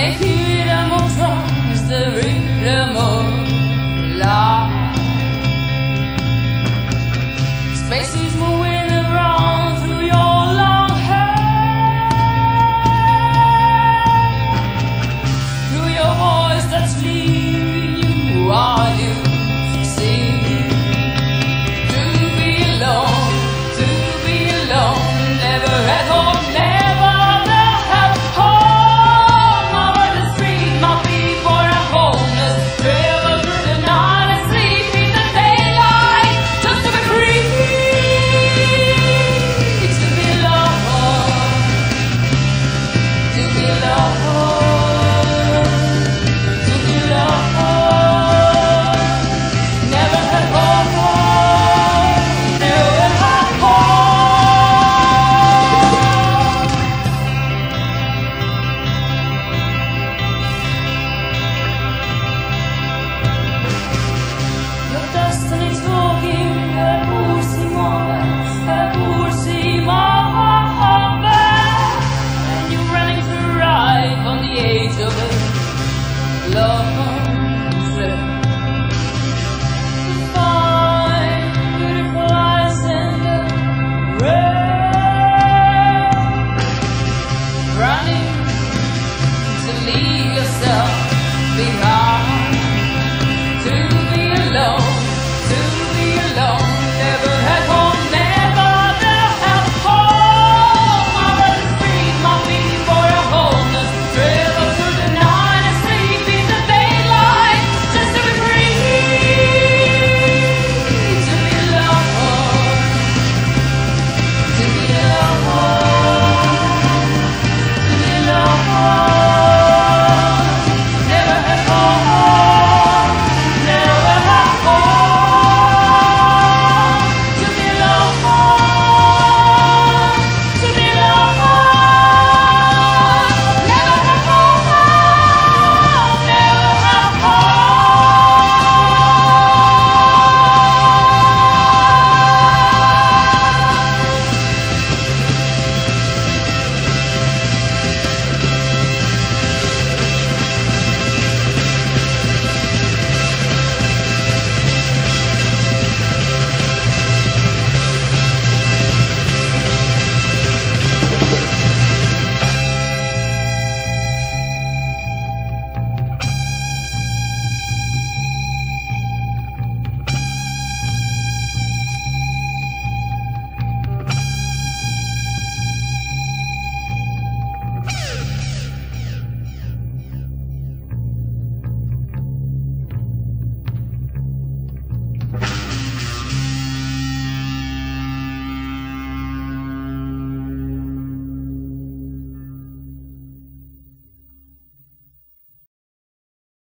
Make it almost wrong is the rhythm of life. Space is moving. leave yourself behind.